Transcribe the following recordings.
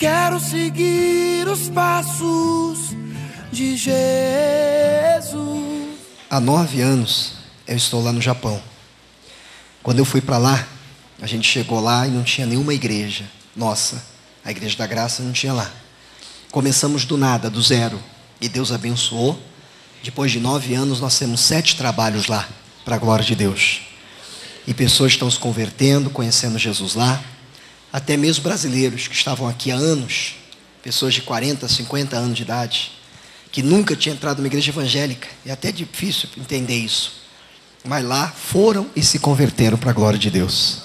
Quero seguir os passos de Jesus. Há nove anos eu estou lá no Japão. Quando eu fui para lá, a gente chegou lá e não tinha nenhuma igreja. Nossa, a igreja da graça não tinha lá. Começamos do nada, do zero. E Deus abençoou. Depois de nove anos, nós temos sete trabalhos lá, para a glória de Deus. E pessoas estão se convertendo, conhecendo Jesus lá. Até mesmo brasileiros que estavam aqui há anos, pessoas de 40, 50 anos de idade, que nunca tinham entrado numa igreja evangélica. É até difícil entender isso. Mas lá foram e se converteram para a glória de Deus.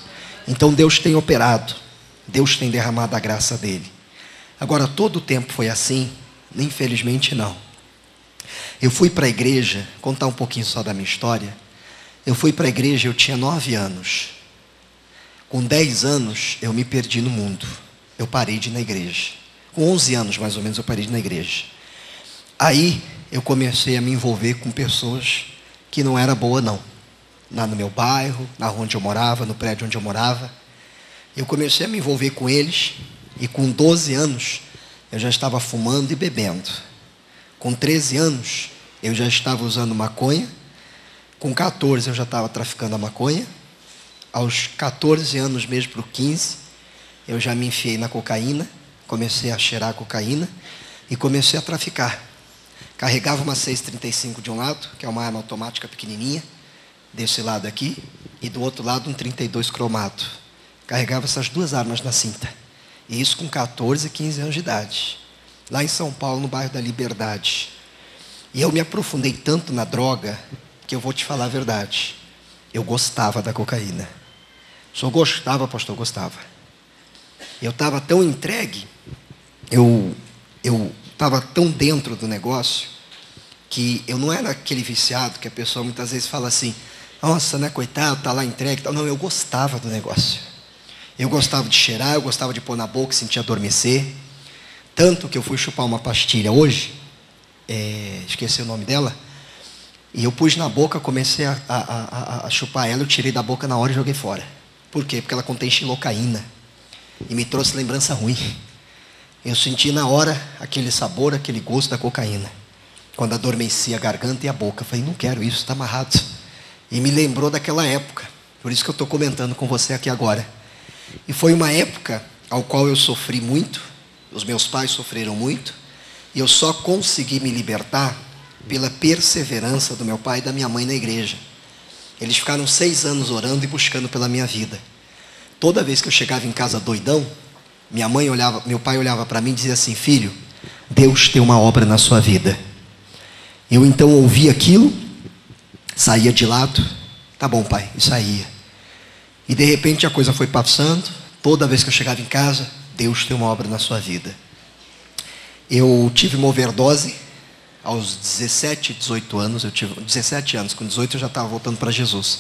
Então Deus tem operado, Deus tem derramado a graça dele. Agora, todo o tempo foi assim? Infelizmente, não. Eu fui para a igreja, contar um pouquinho só da minha história. Eu fui para a igreja, eu tinha nove anos. Com 10 anos, eu me perdi no mundo. Eu parei de ir na igreja. Com 11 anos, mais ou menos, eu parei de ir na igreja. Aí, eu comecei a me envolver com pessoas que não era boa, não. Lá no meu bairro, na rua onde eu morava, no prédio onde eu morava. Eu comecei a me envolver com eles. E com 12 anos, eu já estava fumando e bebendo. Com 13 anos, eu já estava usando maconha. Com 14, eu já estava traficando a maconha aos 14 anos mesmo para 15, eu já me enfiei na cocaína, comecei a cheirar a cocaína e comecei a traficar. Carregava uma 635 de um lado, que é uma arma automática pequenininha, desse lado aqui, e do outro lado um 32 cromado. Carregava essas duas armas na cinta. E isso com 14, 15 anos de idade. Lá em São Paulo, no bairro da Liberdade. E eu me aprofundei tanto na droga que eu vou te falar a verdade. Eu gostava da cocaína. Só gostava, pastor, gostava. Eu estava tão entregue, eu eu estava tão dentro do negócio que eu não era aquele viciado que a pessoa muitas vezes fala assim, nossa, né, coitado, tá lá entregue, não, eu gostava do negócio. Eu gostava de cheirar, eu gostava de pôr na boca, sentir adormecer, tanto que eu fui chupar uma pastilha hoje, é, esqueci o nome dela, e eu pus na boca, comecei a, a, a, a chupar ela, eu tirei da boca na hora e joguei fora. Por quê? Porque ela contém xilocaína. E me trouxe lembrança ruim. Eu senti na hora aquele sabor, aquele gosto da cocaína. Quando adormecia a garganta e a boca. falei, não quero isso, está amarrado. E me lembrou daquela época. Por isso que eu estou comentando com você aqui agora. E foi uma época ao qual eu sofri muito. Os meus pais sofreram muito. E eu só consegui me libertar pela perseverança do meu pai e da minha mãe na igreja. Eles ficaram seis anos orando e buscando pela minha vida. Toda vez que eu chegava em casa doidão, minha mãe olhava, meu pai olhava para mim e dizia assim: Filho, Deus tem uma obra na sua vida. Eu então ouvia aquilo, saía de lado, tá bom, pai, e saía. E de repente a coisa foi passando. Toda vez que eu chegava em casa, Deus tem uma obra na sua vida. Eu tive uma overdose aos 17, 18 anos, eu tive 17 anos, com 18 eu já estava voltando para Jesus.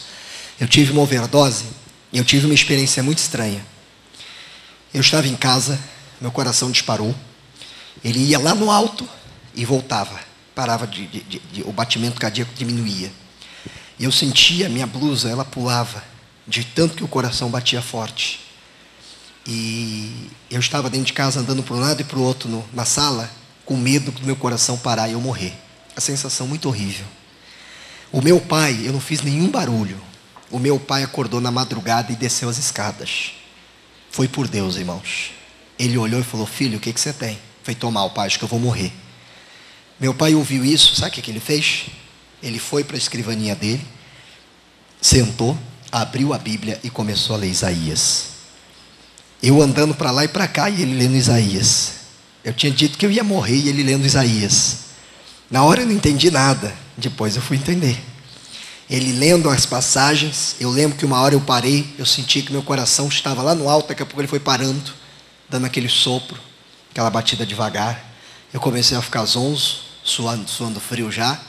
Eu tive uma overdose e eu tive uma experiência muito estranha. Eu estava em casa, meu coração disparou. Ele ia lá no alto e voltava. Parava de, de, de, o batimento cardíaco diminuía. Eu sentia minha blusa, ela pulava, de tanto que o coração batia forte. E eu estava dentro de casa andando para um lado e para o outro no, na sala, com medo do meu coração parar e eu morrer. A sensação muito horrível. O meu pai, eu não fiz nenhum barulho. O meu pai acordou na madrugada e desceu as escadas. Foi por Deus, irmãos. Ele olhou e falou: Filho, o que, que você tem? Foi tomar, pai, acho que eu vou morrer. Meu pai ouviu isso, sabe o que, que ele fez? Ele foi para a escrivaninha dele, sentou, abriu a Bíblia e começou a ler Isaías. Eu andando para lá e para cá e ele lendo Isaías. Eu tinha dito que eu ia morrer e ele lendo Isaías. Na hora eu não entendi nada, depois eu fui entender. Ele lendo as passagens, eu lembro que uma hora eu parei, eu senti que meu coração estava lá no alto, daqui a pouco ele foi parando, dando aquele sopro, aquela batida devagar. Eu comecei a ficar zonzo, suando, suando frio já.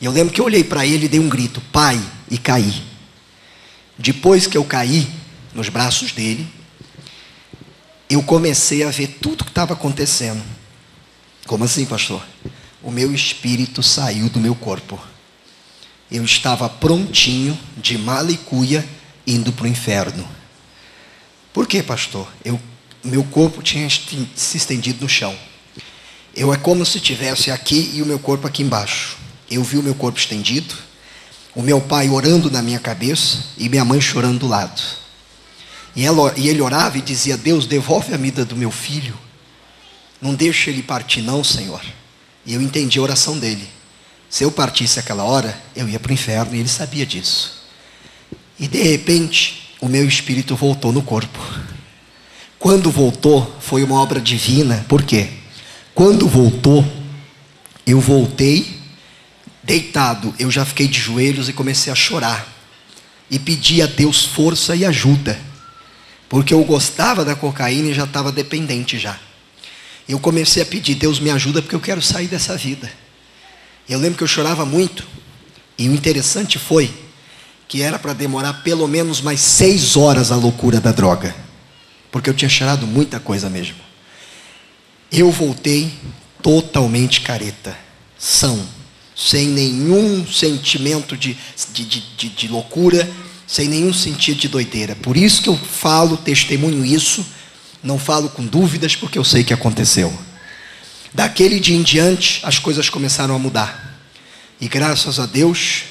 E eu lembro que eu olhei para ele e dei um grito, pai, e caí. Depois que eu caí nos braços dele, eu comecei a ver tudo que estava acontecendo. Como assim, pastor? O meu espírito saiu do meu corpo. Eu estava prontinho, de mala e cuia, indo para o inferno. Por quê, pastor? Eu meu corpo tinha se estendido no chão. Eu é como se tivesse aqui e o meu corpo aqui embaixo. Eu vi o meu corpo estendido, o meu pai orando na minha cabeça e minha mãe chorando do lado. E, ele orava e dizia: Deus, devolve a vida do meu filho. Não deixe ele partir, não, Senhor. E eu entendi a oração dele. Se eu partisse aquela hora, eu ia para o inferno e ele sabia disso. E de repente, o meu espírito voltou no corpo. Quando voltou, foi uma obra divina. Por quê? Quando voltou, eu voltei deitado, eu já fiquei de joelhos e comecei a chorar. E pedi a Deus força e ajuda. Porque eu gostava da cocaína e já estava dependente já. Eu comecei a pedir, Deus me ajuda porque eu quero sair dessa vida. Eu lembro que eu chorava muito. E o interessante foi que era para demorar pelo menos mais seis horas a loucura da droga. Porque eu tinha cheirado muita coisa mesmo. Eu voltei totalmente careta, são, sem nenhum sentimento de, de, de, de, loucura, sem nenhum sentido de doideira. Por isso que eu falo, testemunho isso, não falo com dúvidas, porque eu sei que aconteceu. Daquele dia em diante, as coisas começaram a mudar. E graças a Deus,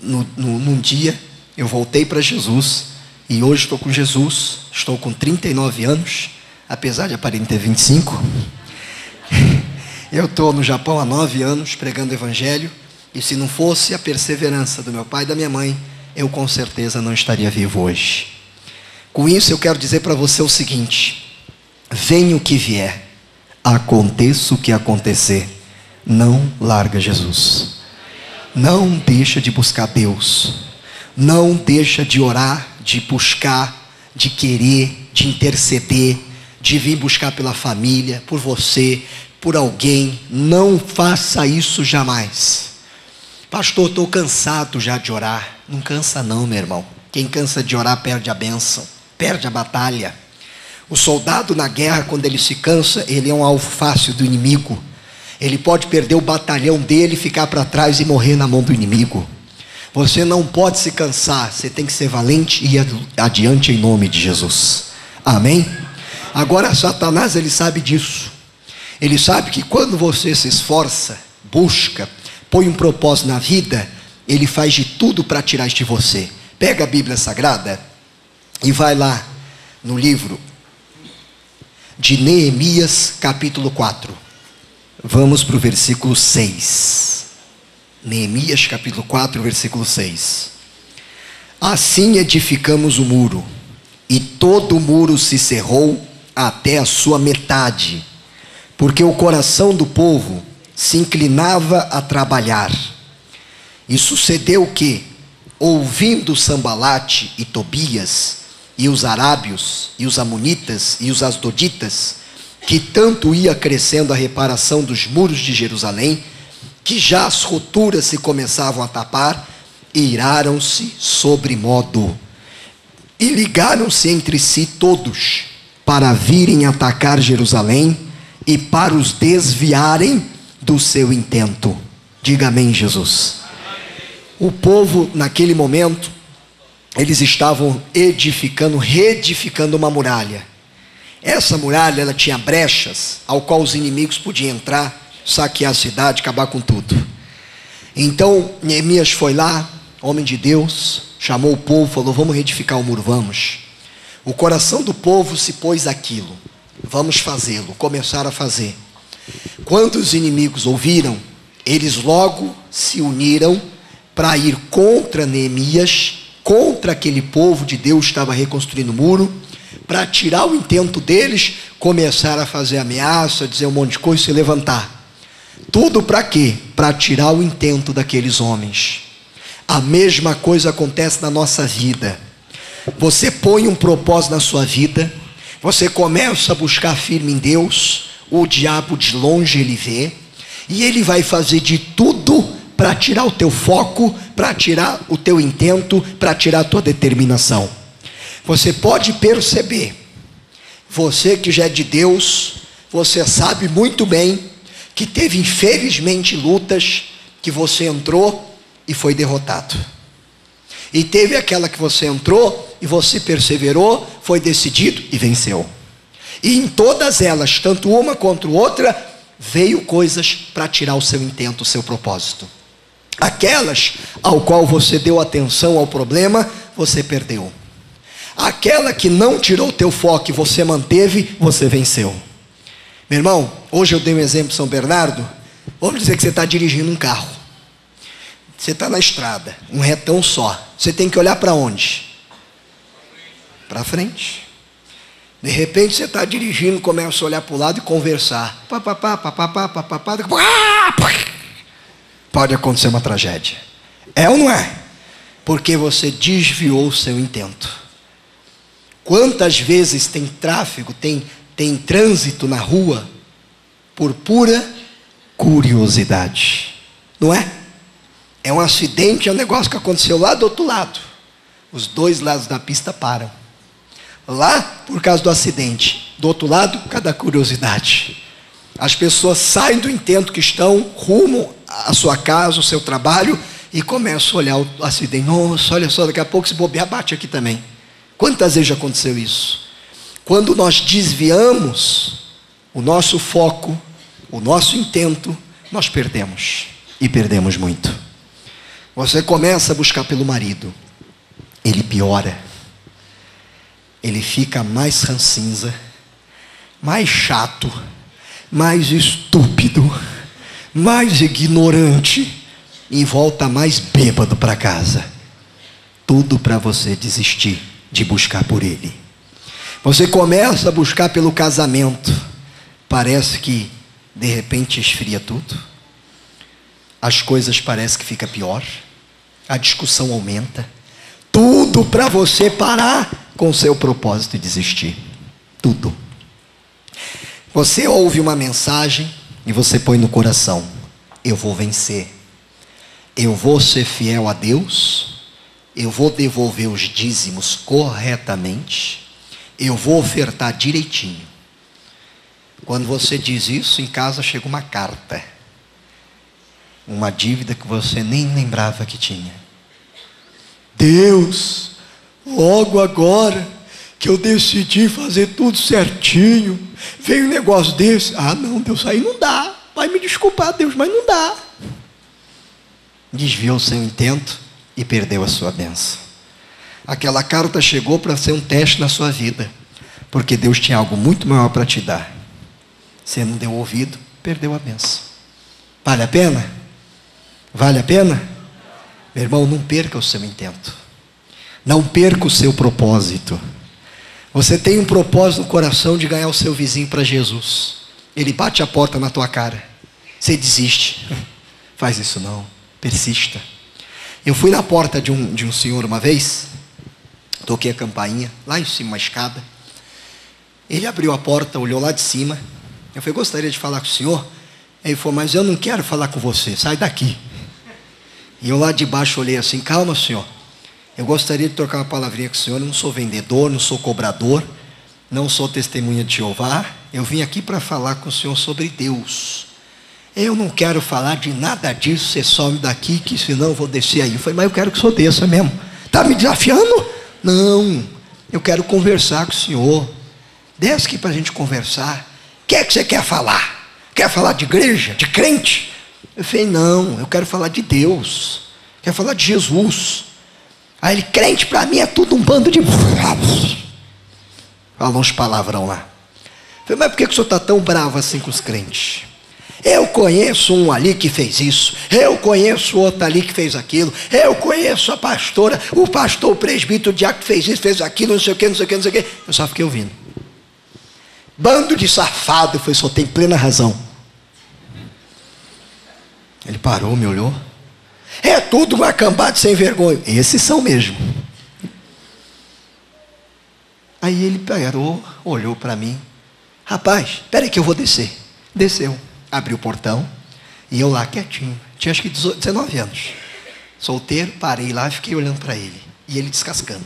no, no, num dia, eu voltei para Jesus e hoje estou com Jesus, estou com 39 anos, apesar de aparentar ter 25. Eu estou no Japão há nove anos pregando o Evangelho, e se não fosse a perseverança do meu pai e da minha mãe, eu com certeza não estaria vivo hoje. Com isso, eu quero dizer para você o seguinte: venha o que vier, aconteça o que acontecer, não larga Jesus. Não deixa de buscar Deus. Não deixa de orar, de buscar, de querer, de interceder, de vir buscar pela família, por você, por alguém. Não faça isso jamais. Pastor, estou cansado já de orar. Não cansa, não, meu irmão. Quem cansa de orar perde a bênção, perde a batalha. O soldado na guerra, quando ele se cansa, ele é um alvo fácil do inimigo. Ele pode perder o batalhão dele, ficar para trás e morrer na mão do inimigo. Você não pode se cansar, você tem que ser valente e ir adiante em nome de Jesus. Amém? Agora, Satanás, ele sabe disso. Ele sabe que quando você se esforça, busca, põe um propósito na vida, ele faz de tudo para tirar de você. Pega a Bíblia Sagrada e vai lá no livro de Neemias, capítulo 4. Vamos para o versículo 6. Neemias capítulo 4, versículo 6. Assim edificamos o muro, e todo o muro se cerrou até a sua metade, porque o coração do povo se inclinava a trabalhar. E sucedeu que, ouvindo Sambalate e Tobias, e os arábios, e os amonitas, e os asdoditas, que tanto ia crescendo a reparação dos muros de Jerusalém, que já as roturas se começavam a tapar, iraram-se sobre modo. E ligaram-se entre si todos, para virem atacar Jerusalém e para os desviarem do seu intento. Diga amém, Jesus. O povo, naquele momento, eles estavam edificando, reedificando uma muralha essa muralha ela tinha brechas ao qual os inimigos podiam entrar, saquear a cidade, acabar com tudo. Então Neemias foi lá, homem de Deus, chamou o povo, falou: Vamos reedificar o muro, vamos. O coração do povo se pôs aquilo, vamos fazê-lo, começaram a fazer. Quando os inimigos ouviram, eles logo se uniram para ir contra Neemias, contra aquele povo de Deus que estava reconstruindo o muro para tirar o intento deles, começar a fazer ameaça, dizer um monte de coisa e se levantar. Tudo para quê? Para tirar o intento daqueles homens. A mesma coisa acontece na nossa vida. Você põe um propósito na sua vida, você começa a buscar firme em Deus, o diabo de longe ele vê, e ele vai fazer de tudo para tirar o teu foco, para tirar o teu intento, para tirar a tua determinação. Você pode perceber, você que já é de Deus, você sabe muito bem que teve infelizmente lutas que você entrou e foi derrotado. E teve aquela que você entrou e você perseverou, foi decidido e venceu. E em todas elas, tanto uma quanto outra, veio coisas para tirar o seu intento, o seu propósito. Aquelas ao qual você deu atenção ao problema, você perdeu. Aquela que não tirou o teu foco e você manteve, você venceu. Meu irmão, hoje eu dei um exemplo São Bernardo. Vamos dizer que você está dirigindo um carro. Você está na estrada, um retão só. Você tem que olhar para onde? Para frente. De repente você está dirigindo, começa a olhar para o lado e conversar. Pode acontecer uma tragédia. É ou não é? Porque você desviou o seu intento. Quantas vezes tem tráfego, tem, tem trânsito na rua por pura curiosidade? Não é? É um acidente, é um negócio que aconteceu lá do outro lado. Os dois lados da pista param. Lá, por causa do acidente. Do outro lado, cada curiosidade. As pessoas saem do intento que estão rumo à sua casa, ao seu trabalho, e começam a olhar o acidente. Nossa, olha só, daqui a pouco se bobear, bate aqui também. Quantas vezes já aconteceu isso? Quando nós desviamos o nosso foco, o nosso intento, nós perdemos. E perdemos muito. Você começa a buscar pelo marido, ele piora ele fica mais rancinza, mais chato, mais estúpido, mais ignorante e volta mais bêbado para casa. Tudo para você desistir de buscar por ele. Você começa a buscar pelo casamento, parece que de repente esfria tudo. As coisas parecem que fica pior, a discussão aumenta. Tudo para você parar com seu propósito e desistir. Tudo. Você ouve uma mensagem e você põe no coração: eu vou vencer. Eu vou ser fiel a Deus. Eu vou devolver os dízimos corretamente. Eu vou ofertar direitinho. Quando você diz isso, em casa chega uma carta. Uma dívida que você nem lembrava que tinha. Deus, Logo agora que eu decidi fazer tudo certinho, veio um negócio desse. Ah, não, Deus, aí não dá. Vai me desculpar, Deus, mas não dá. Desviou seu intento e perdeu a sua benção. Aquela carta chegou para ser um teste na sua vida, porque Deus tinha algo muito maior para te dar. Você não deu ouvido, perdeu a benção. Vale a pena? Vale a pena? Meu irmão, não perca o seu intento. Não perca o seu propósito. Você tem um propósito no coração de ganhar o seu vizinho para Jesus. Ele bate a porta na tua cara. Você desiste. Faz isso não. Persista. Eu fui na porta de um, de um senhor uma vez. Toquei a campainha, lá em cima, uma escada. Ele abriu a porta, olhou lá de cima. Eu falei, gostaria de falar com o senhor. Ele falou, mas eu não quero falar com você, sai daqui. E eu lá de baixo olhei assim, calma, senhor. Eu gostaria de trocar uma palavrinha com o senhor. Eu não sou vendedor, não sou cobrador, não sou testemunha de Jeová. Eu vim aqui para falar com o senhor sobre Deus. Eu não quero falar de nada disso, você some daqui, que senão eu vou descer aí. Eu falei, mas eu quero que o senhor desça mesmo. Está me desafiando? Não, eu quero conversar com o senhor. Desce aqui para a gente conversar. O que é que você quer falar? Quer falar de igreja, de crente? Eu falei, não, eu quero falar de Deus. Quero falar de Jesus. Aí ele, crente para mim é tudo um bando de. Falou uns palavrão lá. Falei, mas por que, o senhor está tão bravo assim com os crentes? Eu conheço um ali que fez isso, eu conheço outro ali que fez aquilo, eu conheço a pastora, o pastor, o presbítero, o diácono fez isso, fez aquilo, não sei o que, não sei o que, não sei o que. Eu só fiquei ouvindo. Bando de safado, falei, só tem plena razão. Ele parou, me olhou. É tudo uma cambada sem vergonha. Esses são mesmo. Aí ele parou, olhou para mim. Rapaz, espera que eu vou descer. Desceu, abriu o portão e eu lá quietinho. Tinha acho que 19 anos. Solteiro, parei lá e fiquei olhando para ele. E ele descascando.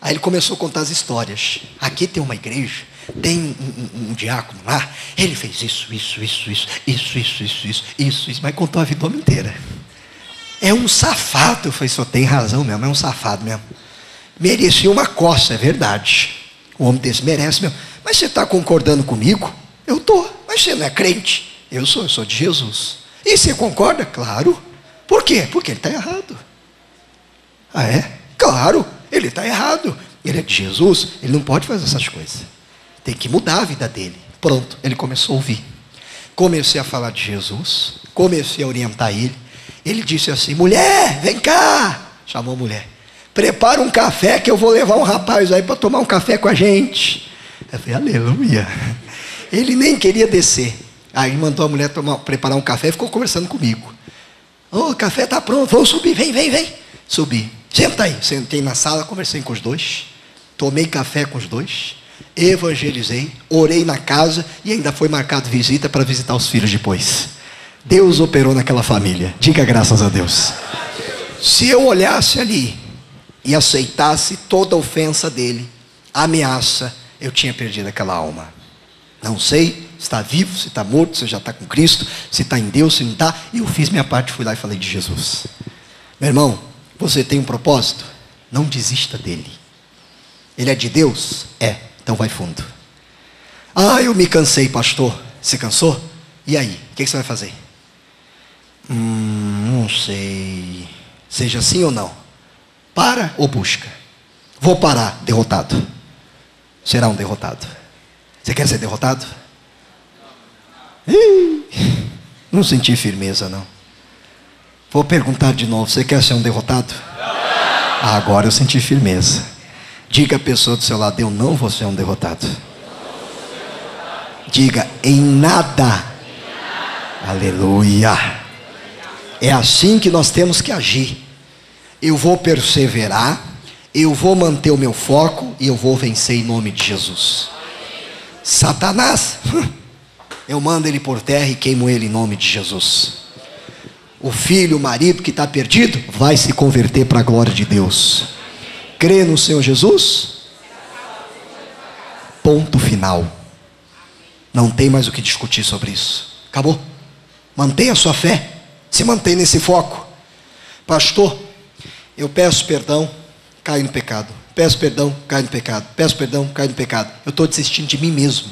Aí ele começou a contar as histórias. Aqui tem uma igreja, tem um, um, um, diácono lá, ele fez isso, isso, isso, isso, isso, isso, isso, isso, isso, isso, mas contou a vida inteira. É um safado. Eu falei, só tem razão mesmo, é um safado mesmo. Merecia uma coça, é verdade. O homem desse merece mesmo. Mas você está concordando comigo? Eu estou. Mas você não é crente? Eu sou, eu sou de Jesus. E você concorda? Claro. Por quê? Porque ele está errado. Ah, é? Claro, ele está errado. Ele é de Jesus, ele não pode fazer essas coisas. Tem que mudar a vida dele. Pronto, ele começou a ouvir. Comecei a falar de Jesus, comecei a orientar ele. Ele disse assim: mulher, vem cá. Chamou a mulher. Prepara um café que eu vou levar um rapaz aí para tomar um café com a gente. Eu falei, aleluia. Ele nem queria descer. Aí mandou a mulher tomar, preparar um café e ficou conversando comigo. Ô, oh, o café está pronto, vamos subir, vem, vem, vem. Subi. Senta aí. Sentei na sala, conversei com os dois. Tomei café com os dois. Evangelizei, orei na casa e ainda foi marcado visita para visitar os filhos depois. Deus operou naquela família. Diga graças a Deus. Se eu olhasse ali e aceitasse toda a ofensa dele, ameaça, eu tinha perdido aquela alma. Não sei se está vivo, se está morto, se já está com Cristo, se está em Deus, se não está. Eu fiz minha parte, fui lá e falei de Jesus. Meu irmão, você tem um propósito? Não desista dele. Ele é de Deus? É. Então vai fundo. Ah, eu me cansei, pastor. Você cansou? E aí? O que você vai fazer? Não sei. Seja sim ou não. Para ou busca? Vou parar, derrotado. Será um derrotado. Você quer ser derrotado? Ih, não senti firmeza, não. Vou perguntar de novo: você quer ser um derrotado? Agora eu senti firmeza. Diga a pessoa do seu lado: eu não vou ser um derrotado. Diga: em nada. Aleluia. É assim que nós temos que agir. Eu vou perseverar, eu vou manter o meu foco e eu vou vencer em nome de Jesus. Satanás, eu mando ele por terra e queimo ele em nome de Jesus. O filho, o marido que está perdido, vai se converter para a glória de Deus. Crê no Senhor Jesus? Ponto final. Não tem mais o que discutir sobre isso. Acabou. Mantenha a sua fé. Se mantém nesse foco. Pastor, eu peço perdão, caio no pecado. Peço perdão, caio no pecado. Peço perdão, caio no pecado. Eu estou desistindo de mim mesmo.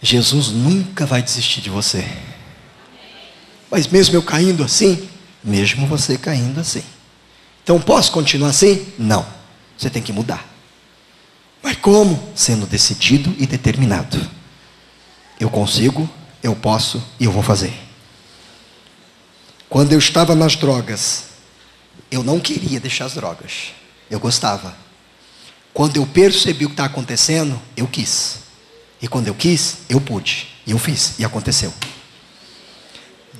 Jesus nunca vai desistir de você. Mas mesmo eu caindo assim, mesmo você caindo assim. Então posso continuar assim? Não. Você tem que mudar. Mas como? Sendo decidido e determinado. Eu consigo, eu posso e eu vou fazer. Quando eu estava nas drogas, eu não queria deixar as drogas. Eu gostava. Quando eu percebi o que está acontecendo, eu quis. E quando eu quis, eu pude. E eu fiz. E aconteceu.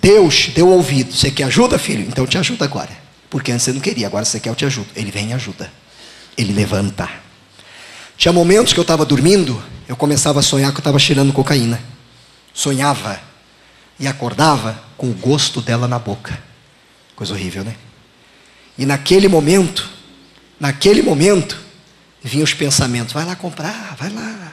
Deus deu ouvido. Você quer ajuda, filho? Então eu te ajudo agora. Porque antes você não queria, agora você quer, eu te ajudo. Ele vem e ajuda. Ele levanta. Tinha momentos que eu estava dormindo, eu começava a sonhar que eu estava cheirando cocaína. Sonhava. E acordava com o gosto dela na boca. Coisa horrível, né? E naquele momento, Naquele momento, vinham os pensamentos: vai lá comprar, vai lá.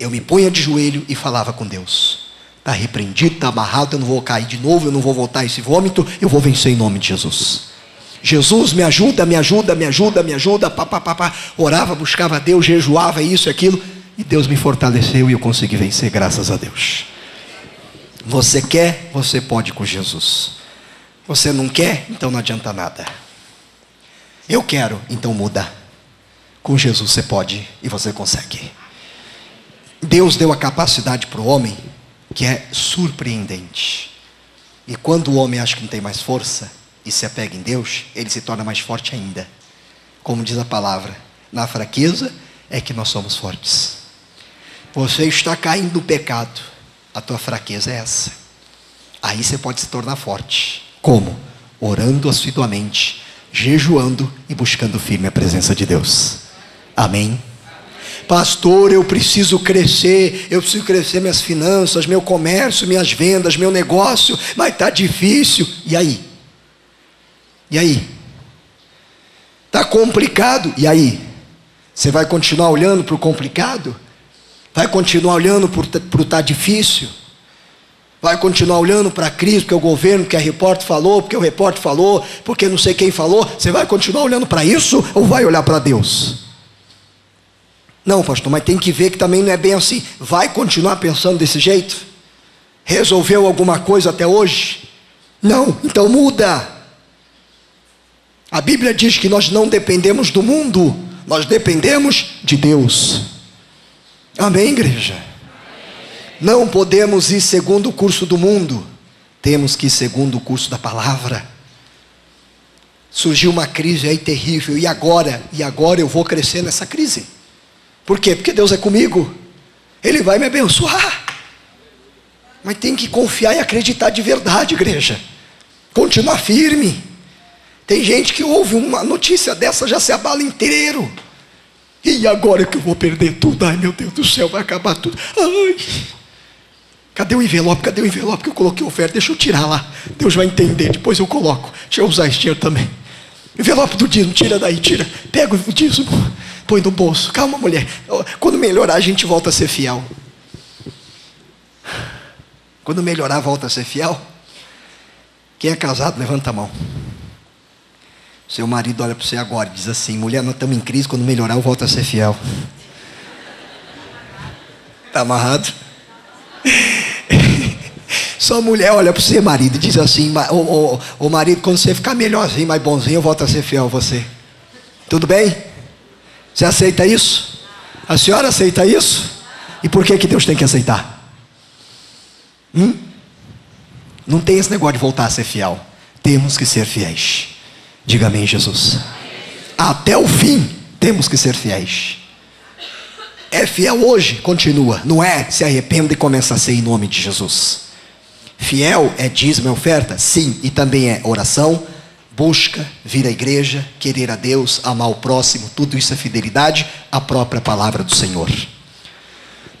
Eu me punha de joelho e falava com Deus: está repreendido, está amarrado, eu não vou cair de novo, eu não vou voltar esse vômito, eu vou vencer em nome de Jesus. Jesus, me ajuda, me ajuda, me ajuda, me ajuda, pá, pá, pá, pá. Orava, buscava a Deus, jejuava, isso e aquilo, e Deus me fortaleceu e eu consegui vencer, graças a Deus. Você quer, você pode com Jesus. Você não quer, então não adianta nada. Eu quero, então muda. Com Jesus você pode e você consegue. Deus deu a capacidade para o homem que é surpreendente. E quando o homem acha que não tem mais força e se apega em Deus, ele se torna mais forte ainda. Como diz a palavra, na fraqueza é que nós somos fortes. Você está caindo no pecado, a tua fraqueza é essa. Aí você pode se tornar forte. Como? Orando assiduamente, jejuando e buscando firme a presença de Deus. Amém. Pastor, eu preciso crescer, eu preciso crescer minhas finanças, meu comércio, minhas vendas, meu negócio, mas está difícil. E aí? E aí? Está complicado. E aí? Você vai continuar olhando para o complicado? Vai continuar olhando para o tá difícil? Vai continuar olhando para a crise, porque o governo, que a repórter falou, porque o repórter falou, porque não sei quem falou. Você vai continuar olhando para isso ou vai olhar para Deus? Não, pastor, mas tem que ver que também não é bem assim. Vai continuar pensando desse jeito? Resolveu alguma coisa até hoje? Não, então muda. A Bíblia diz que nós não dependemos do mundo, nós dependemos de Deus. Amém, igreja? Não podemos ir segundo o curso do mundo, temos que ir segundo o curso da palavra. Surgiu uma crise aí terrível, e agora? E agora eu vou crescer nessa crise. Por quê? Porque Deus é comigo, Ele vai me abençoar. Mas tem que confiar e acreditar de verdade, igreja. Continuar firme. Tem gente que ouve uma notícia dessa já se abala inteiro. E agora que eu vou perder tudo? Ai meu Deus do céu, vai acabar tudo. Ai. Cadê o envelope? Cadê o envelope que eu coloquei oferta? Deixa eu tirar lá. Deus vai entender. Depois eu coloco. Deixa eu usar esse dinheiro também. Envelope do dízimo, tira daí, tira. Pega o dízimo, põe no bolso. Calma, mulher. Quando melhorar, a gente volta a ser fiel. Quando melhorar, volta a ser fiel. Quem é casado, levanta a mão. Seu marido olha para você agora e diz assim: mulher, nós estamos em crise, quando melhorar, eu volto a ser fiel. Está amarrado? Sua mulher olha para você, marido, e diz assim: o marido, quando você ficar melhorzinho, mais bonzinho, eu volto a ser fiel a você. Tudo bem? Você aceita isso? A senhora aceita isso? E por que, que Deus tem que aceitar? Hum? Não tem esse negócio de voltar a ser fiel. Temos que ser fiéis. Diga amém, Jesus. Até o fim, temos que ser fiéis. É fiel hoje, continua. Não é? Se arrependa e começa a ser em nome de Jesus. Fiel é dízimo, é oferta? Sim, e também é oração, busca, vir à igreja, querer a Deus, amar o próximo, tudo isso é fidelidade à própria palavra do Senhor.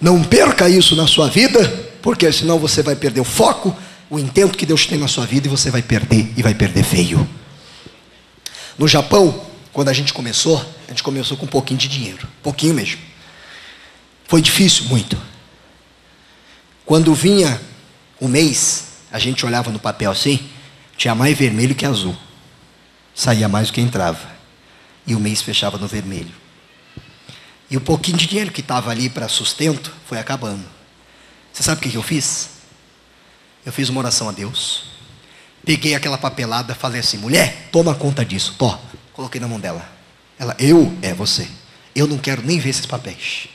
Não perca isso na sua vida, porque senão você vai perder o foco, o intento que Deus tem na sua vida e você vai perder e vai perder feio. No Japão, quando a gente começou, a gente começou com um pouquinho de dinheiro, pouquinho mesmo. Foi difícil, muito. Quando vinha o mês, a gente olhava no papel assim, tinha mais vermelho que azul. Saía mais do que entrava. E o mês fechava no vermelho. E o pouquinho de dinheiro que estava ali para sustento foi acabando. Você sabe o que eu fiz? Eu fiz uma oração a Deus. Peguei aquela papelada, falei assim: mulher, toma conta disso. Tó, coloquei na mão dela. Ela, eu, é você. Eu não quero nem ver esses papéis.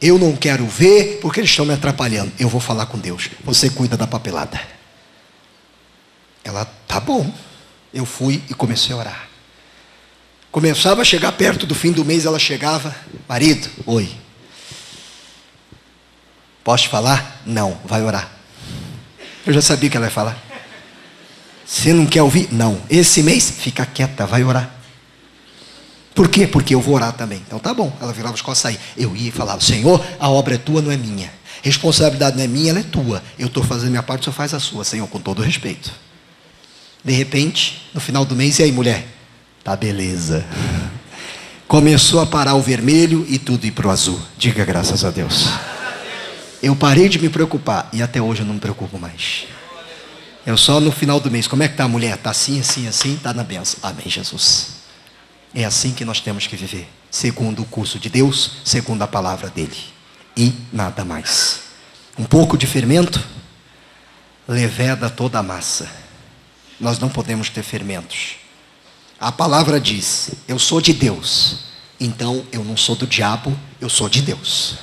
Eu não quero ver porque eles estão me atrapalhando. Eu vou falar com Deus. Você cuida da papelada. Ela, tá bom. Eu fui e comecei a orar. Começava a chegar perto do fim do mês, ela chegava, marido, oi. Posso te falar? Não, vai orar. Eu já sabia que ela ia falar. Você não quer ouvir? Não. Esse mês, fica quieta, vai orar. Por quê? Porque eu vou orar também. Então tá bom. Ela virava as costas aí. Eu ia e falava: Senhor, a obra é tua, não é minha. Responsabilidade não é minha, ela é tua. Eu estou fazendo minha parte, senhor faz a sua, Senhor, com todo respeito. De repente, no final do mês, e aí, mulher? Tá beleza. Começou a parar o vermelho e tudo ir para o azul. Diga graças a Deus. Eu parei de me preocupar e até hoje eu não me preocupo mais. Eu só no final do mês, como é que está a mulher? Está assim, assim, assim, está na benção. Amém, Jesus. É assim que nós temos que viver, segundo o curso de Deus, segundo a palavra dele. E nada mais. Um pouco de fermento leveda toda a massa. Nós não podemos ter fermentos. A palavra diz: Eu sou de Deus. Então eu não sou do diabo, eu sou de Deus.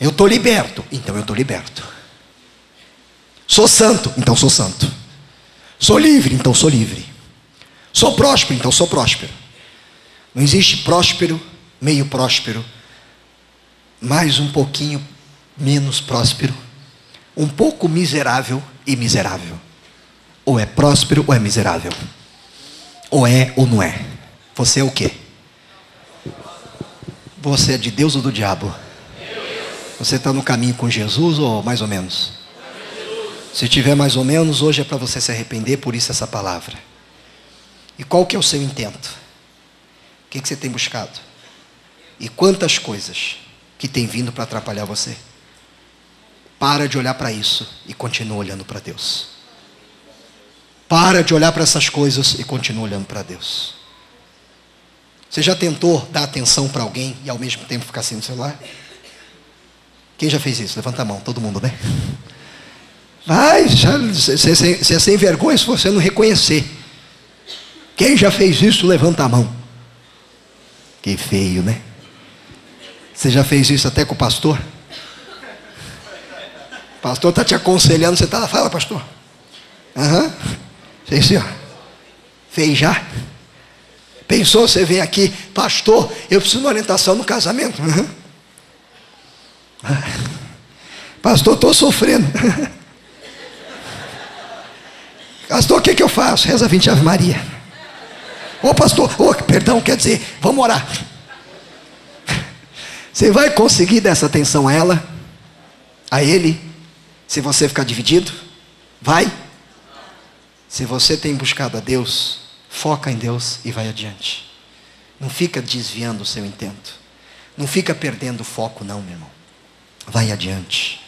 Eu estou liberto, então eu estou liberto. Sou santo, então sou santo. Sou livre, então sou livre. Sou próspero, então sou próspero. Não existe próspero, meio próspero, mais um pouquinho menos próspero, um pouco miserável e miserável. Ou é próspero ou é miserável. Ou é ou não é. Você é o quê? Você é de Deus ou do diabo? Você está no caminho com Jesus ou mais ou menos? Se tiver mais ou menos, hoje é para você se arrepender, por isso essa palavra. E qual que é o seu intento? O que, que você tem buscado? E quantas coisas que tem vindo para atrapalhar você? Para de olhar para isso e continua olhando para Deus. Para de olhar para essas coisas e continua olhando para Deus. Você já tentou dar atenção para alguém e ao mesmo tempo ficar sem no celular? Quem já fez isso? Levanta a mão, todo mundo, né? Vai, você é sem vergonha se você não reconhecer. Quem já fez isso, levanta a mão. Que feio, né? Você já fez isso até com o pastor? O pastor está te aconselhando, você está lá, fala, pastor. Aham. Uhum. Assim, ó. Fez já? Pensou, você vem aqui, pastor, eu preciso de uma orientação no casamento. Uhum. Pastor, estou sofrendo. Pastor, o que, que eu faço? Reza 20 Ave Maria. Ô pastor, ô, perdão, quer dizer, vamos orar. Você vai conseguir dar essa atenção a ela, a ele, se você ficar dividido? Vai? Se você tem buscado a Deus, foca em Deus e vai adiante. Não fica desviando o seu intento. Não fica perdendo o foco, não, meu irmão. Vai adiante.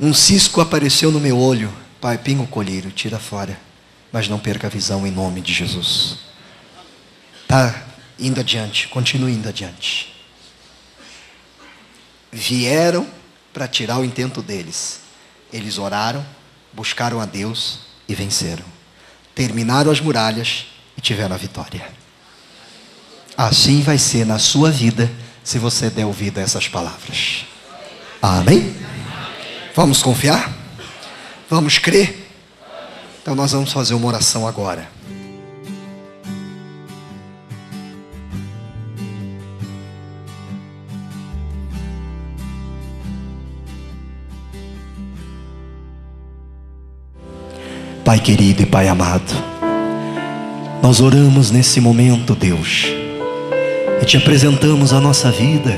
Um cisco apareceu no meu olho. Pai, pinga o colírio, tira fora. Mas não perca a visão em nome de Jesus. Tá indo adiante, continue indo adiante. Vieram para tirar o intento deles. Eles oraram, buscaram a Deus e venceram. Terminaram as muralhas e tiveram a vitória. Assim vai ser na sua vida se você der ouvido a essas palavras. Amém? Vamos confiar? Vamos crer? Então nós vamos fazer uma oração agora. Pai querido e Pai amado, nós oramos nesse momento, Deus e te apresentamos a nossa vida.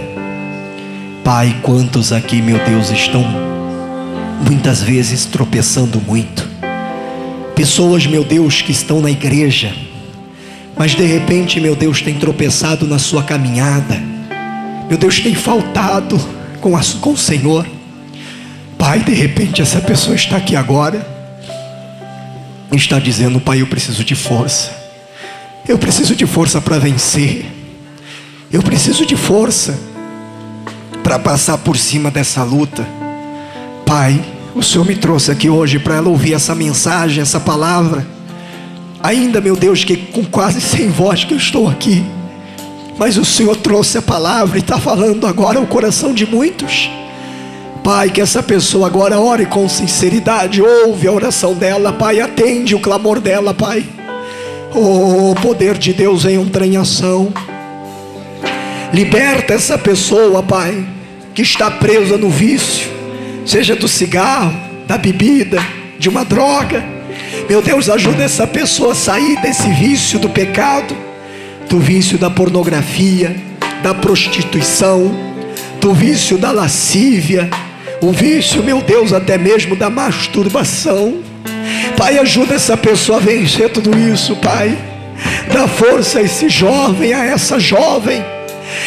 Pai, quantos aqui, meu Deus, estão muitas vezes tropeçando muito. Pessoas, meu Deus, que estão na igreja, mas de repente, meu Deus, tem tropeçado na sua caminhada. Meu Deus, tem faltado com, a, com o Senhor. Pai, de repente essa pessoa está aqui agora, está dizendo, Pai, eu preciso de força. Eu preciso de força para vencer. Eu preciso de força para passar por cima dessa luta. Pai, o Senhor me trouxe aqui hoje para ela ouvir essa mensagem, essa palavra. Ainda, meu Deus, que com quase sem voz que eu estou aqui. Mas o Senhor trouxe a palavra e está falando agora ao coração de muitos. Pai, que essa pessoa agora ore com sinceridade, ouve a oração dela, Pai, atende o clamor dela, Pai. Oh, poder de Deus em um trem ação. Liberta essa pessoa, Pai, que está presa no vício, seja do cigarro, da bebida, de uma droga. Meu Deus, ajuda essa pessoa a sair desse vício do pecado, do vício da pornografia, da prostituição, do vício da lascívia, o vício, meu Deus, até mesmo da masturbação. Pai, ajuda essa pessoa a vencer tudo isso, Pai. Dá força a esse jovem, a essa jovem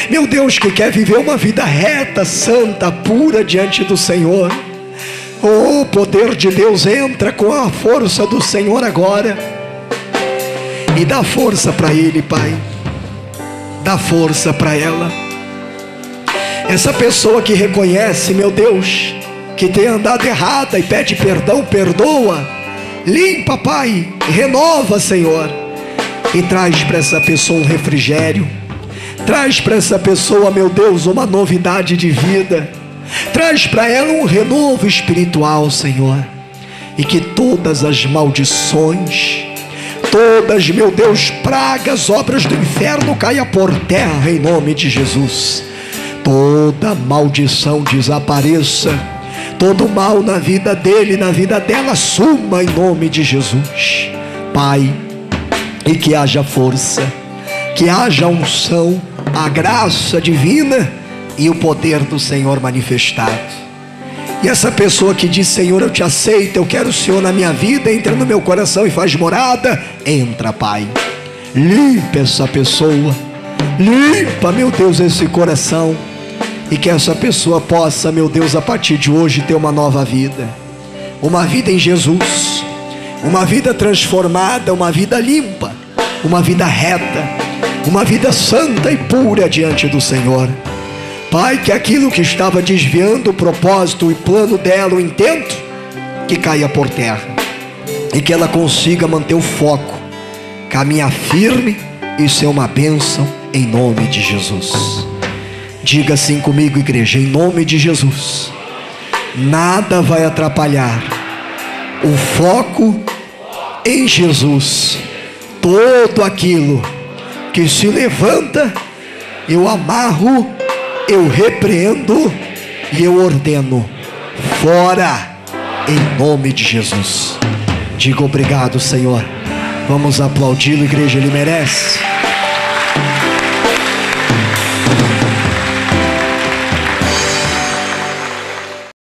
meu Deus, que quer viver uma vida reta, santa, pura diante do Senhor. Oh, poder de Deus entra com a força do Senhor agora. E dá força para ele, Pai. Dá força para ela. Essa pessoa que reconhece, meu Deus, que tem andado errada e pede perdão, perdoa. Limpa, Pai. Renova, Senhor. E traz para essa pessoa um refrigério Traz para essa pessoa, meu Deus, uma novidade de vida. Traz para ela um renovo espiritual, Senhor. E que todas as maldições, todas, meu Deus, pragas, obras do inferno caia por terra em nome de Jesus. Toda maldição desapareça. Todo mal na vida dele, na vida dela, suma em nome de Jesus. Pai, e que haja força, que haja unção a graça divina e o poder do Senhor manifestado. E essa pessoa que diz: Senhor, eu te aceito, eu quero o Senhor na minha vida, entra no meu coração e faz morada. Entra, Pai. Limpa essa pessoa. Limpa, meu Deus, esse coração. E que essa pessoa possa, meu Deus, a partir de hoje ter uma nova vida. Uma vida em Jesus. Uma vida transformada, uma vida limpa. Uma vida reta uma vida santa e pura diante do Senhor. Pai, que aquilo que estava desviando o propósito e plano dela, o intento, que caia por terra e que ela consiga manter o foco, caminhar firme e ser uma bênção em nome de Jesus. Diga assim comigo, igreja, em nome de Jesus. Nada vai atrapalhar o foco em Jesus. Todo aquilo que se levanta, eu amarro, eu repreendo e eu ordeno. Fora, em nome de Jesus. Diga obrigado, Senhor. Vamos aplaudi-lo, igreja, ele merece.